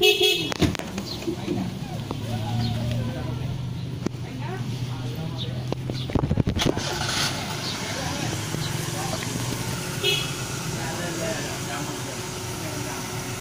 Hee hee.